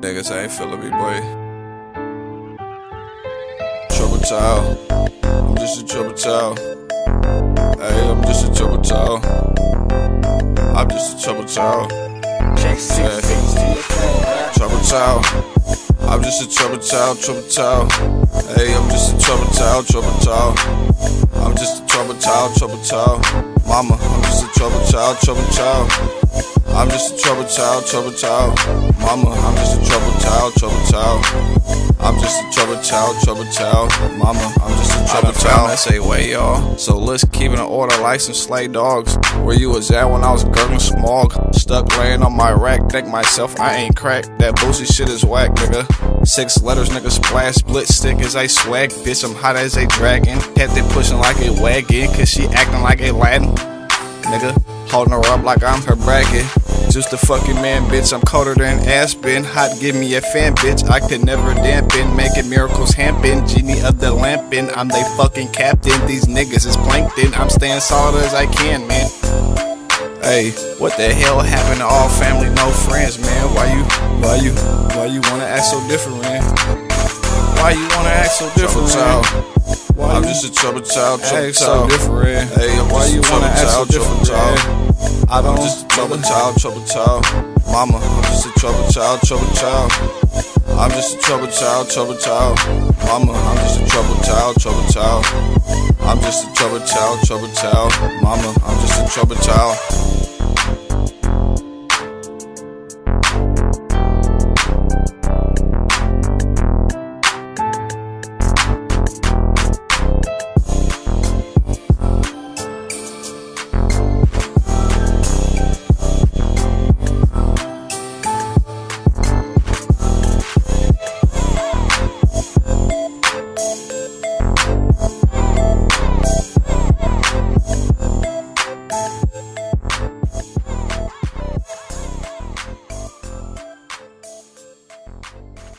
Niggas ain't feeling me, boy. Trouble child. I'm just a trouble child. Hey, I'm just a trouble child. I'm just a trouble child. Yeah. Trouble child. I'm just a trouble child, trouble child. Hey, I'm just a trouble child, trouble child. I'm just a trouble child, trouble child. Mama, I'm just a trouble child, trouble child. I'm just a trouble child, trouble child. Mama, I'm just a trouble child, trouble child. I'm just a trouble child, trouble child. Mama, I'm just a trouble child. I say way, y'all. So let's keep in order like some slay dogs. Where you was at when I was gurgling smog? Stuck laying on my rack, think myself I ain't cracked. That bullshit shit is whack, nigga. Six letters, nigga, splash, split stick as I swag. Bitch, I'm hot as a dragon. Kept it pushing like a wagon, cause she acting like a Latin. Nigga, holding her up like I'm her bracket. Just a fucking man, bitch. I'm colder than Aspen. Hot, give me a fan, bitch. I could never dampen. Making miracles happen. Genie of the lampin'. I'm they fucking captain. These niggas is plankton. I'm staying solid as I can, man. Hey, what the hell happened to all family, no friends, man? Why you, why you, why you wanna act so different, man? Why you wanna act so different, child? Why I'm just a trouble child, trouble child. So different. Hey, I'm why you wanna act so different, child? I don't. I'm just a trouble child, trouble child. Mama, I'm just a trouble child, trouble child. I'm just a trouble child, trouble child. Mama, I'm just a trouble child, trouble child. I'm just a trouble child, trouble child. Mama, I'm just a trouble child. Bye.